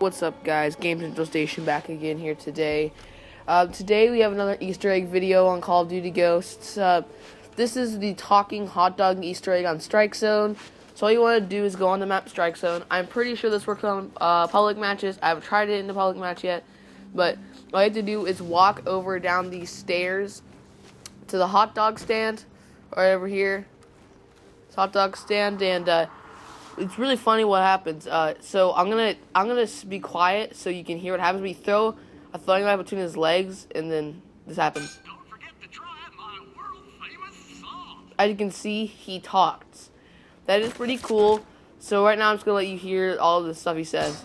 What's up, guys? Game Central Station back again here today. Uh, today we have another Easter egg video on Call of Duty Ghosts. Uh, this is the talking hot dog Easter egg on Strike Zone. So all you want to do is go on the map Strike Zone. I'm pretty sure this works on uh, public matches. I haven't tried it in the public match yet, but all you have to do is walk over down these stairs to the hot dog stand right over here. It's hot dog stand and uh, it's really funny what happens. Uh, so I'm gonna I'm gonna be quiet so you can hear what happens. We throw a throwing knife between his legs, and then this happens. As you can see, he talks. That is pretty cool. So right now I'm just gonna let you hear all the stuff he says.